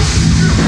Thank you.